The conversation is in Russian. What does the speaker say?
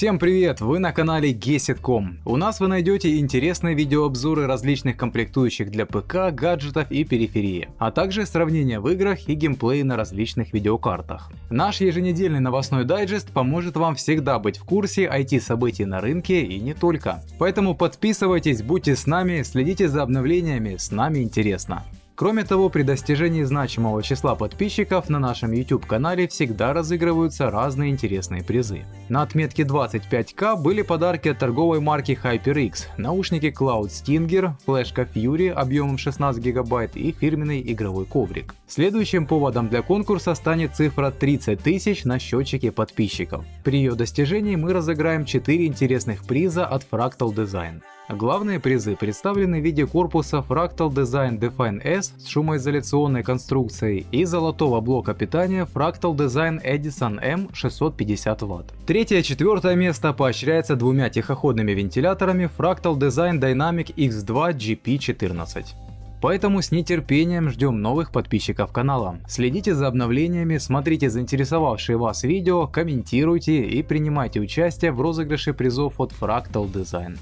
Всем привет! Вы на канале Gesit.com. У нас вы найдете интересные видеообзоры различных комплектующих для ПК, гаджетов и периферии, а также сравнения в играх и геймплей на различных видеокартах. Наш еженедельный новостной дайджест поможет вам всегда быть в курсе IT-событий на рынке и не только. Поэтому подписывайтесь, будьте с нами, следите за обновлениями, с нами интересно. Кроме того, при достижении значимого числа подписчиков на нашем YouTube канале всегда разыгрываются разные интересные призы. На отметке 25к были подарки от торговой марки HyperX, наушники Cloud Stinger, флешка Fury объемом 16 гигабайт и фирменный игровой коврик. Следующим поводом для конкурса станет цифра 30 тысяч на счетчике подписчиков. При ее достижении мы разыграем 4 интересных приза от Fractal Design. Главные призы представлены в виде корпуса Fractal Design Define S с шумоизоляционной конструкцией и золотого блока питания Fractal Design Edison M 650 Вт. Третье и четвертое место поощряется двумя тихоходными вентиляторами Fractal Design Dynamic X2 GP14. Поэтому с нетерпением ждем новых подписчиков канала. Следите за обновлениями, смотрите заинтересовавшие вас видео, комментируйте и принимайте участие в розыгрыше призов от Fractal Design.